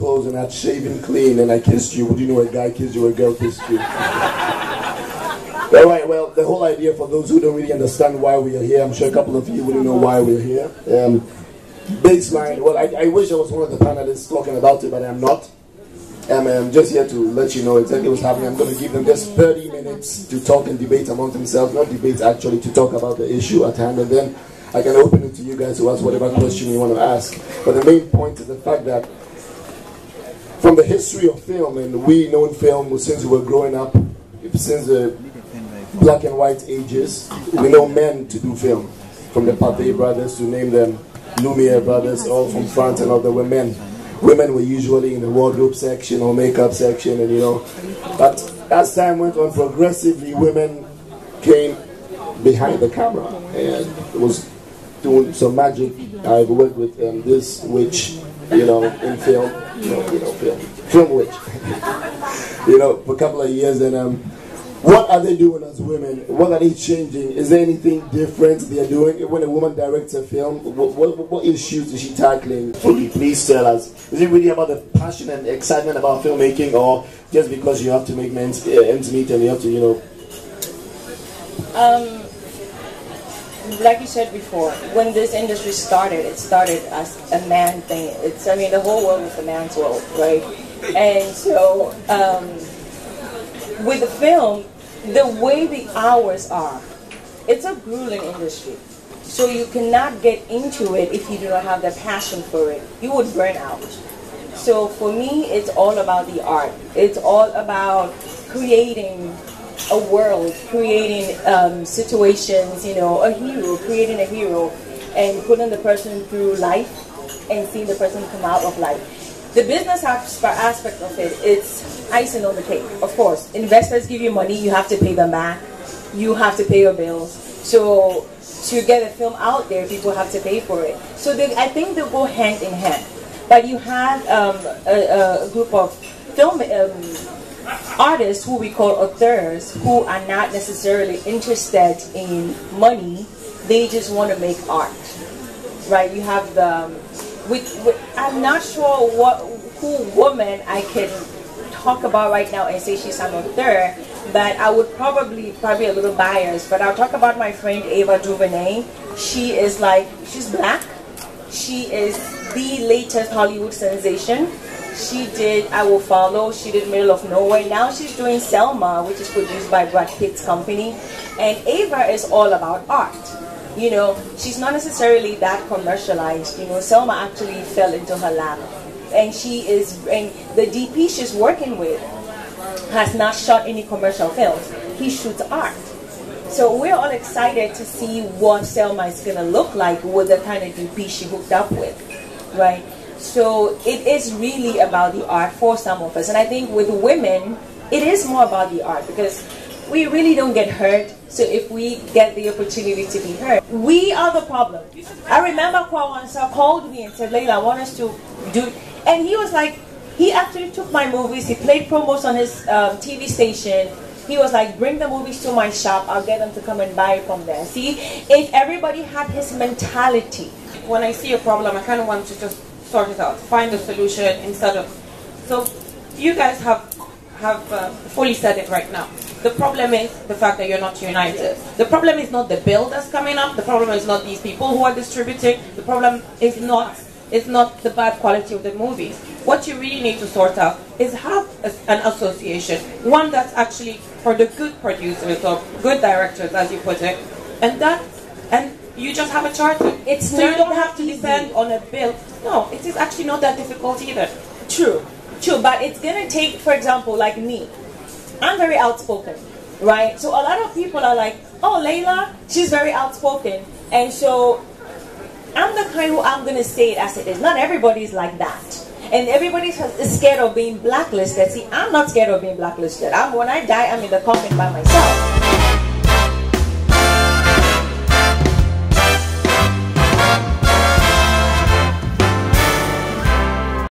closed and I'd shaven clean and I kissed you, would you know a guy kissed you or a girl kissed you? All right, well, the whole idea for those who don't really understand why we are here, I'm sure a couple of you wouldn't know why we're here. Um, baseline, well, I, I wish I was one of the panelists talking about it, but I'm not. Um, I'm just here to let you know exactly what's happening. I'm going to give them just 30 minutes to talk and debate among themselves, not debate actually, to talk about the issue at hand, and then I can open it to you guys to ask whatever question you want to ask. But the main point is the fact that history of film, and we know film since we were growing up, since the black and white ages, we know men to do film. From the Pathé brothers to name them, Lumiere brothers, all from France and all, there were men. Women were usually in the wardrobe section or makeup section, and you know. But as time went on, progressively women came behind the camera and was doing some magic. I've worked with um, this witch, you know, in film, you know, you know film, film witch, you know, for a couple of years, and um, what are they doing as women? What are they changing? Is there anything different they are doing when a woman directs a film? What, what, what issues is she tackling? Please tell us. Is it really about the passion and excitement about filmmaking, or just because you have to make men's uh, ends meet and you have to, you know? Um, like you said before, when this industry started, it started as a man thing. It's, I mean, the whole world is a man's world, right? And so, um, with the film, the way the hours are, it's a grueling industry. So you cannot get into it if you do not have the passion for it. You would burn out. So for me, it's all about the art. It's all about creating a world, creating um, situations, you know, a hero, creating a hero, and putting the person through life and seeing the person come out of life. The business aspect of it, it's icing on the cake, of course. Investors give you money, you have to pay them back. You have to pay your bills. So to get a film out there, people have to pay for it. So they, I think they go hand in hand. But you have um, a, a, group of film um, artists who we call auteurs who are not necessarily interested in money. They just want to make art, right? You have the um, with, with, I'm not sure what who woman I can talk about right now and say she's an author, but I would probably probably a little biased. But I'll talk about my friend Ava DuVernay. She is like she's black. She is the latest Hollywood sensation. She did I Will Follow. She did Middle of Nowhere. Now she's doing Selma, which is produced by Brad Pitt's company. And Ava is all about art you know, she's not necessarily that commercialized. You know, Selma actually fell into her lap. And she is, and the DP she's working with has not shot any commercial films. He shoots art. So we're all excited to see what Selma is going to look like with the kind of DP she hooked up with, right? So it is really about the art for some of us. And I think with women, it is more about the art because we really don't get hurt. So if we get the opportunity to be heard, we are the problem. I remember Kwawansa called me and said, Leila, I want us to do, and he was like, he actually took my movies, he played promos on his um, TV station, he was like, bring the movies to my shop, I'll get them to come and buy from there. See, if everybody had his mentality. When I see a problem, I kind of want to just sort it out, find a solution instead of, so you guys have, have uh, fully said it right now. The problem is the fact that you're not united. The problem is not the bill that's coming up. The problem is not these people who are distributing. The problem is not is not the bad quality of the movies. What you really need to sort out is have a, an association, one that's actually for the good producers or good directors, as you put it, and that you just have a charter. It's so you don't have to depend on a bill. No, it is actually not that difficult either. True, true, but it's gonna take, for example, like me. I'm very outspoken, right? So a lot of people are like, oh, Leila, she's very outspoken. And so I'm the kind who I'm going to say it as it is. Not everybody's like that. And everybody's scared of being blacklisted. See, I'm not scared of being blacklisted. I'm, when I die, I'm in the coffin by myself.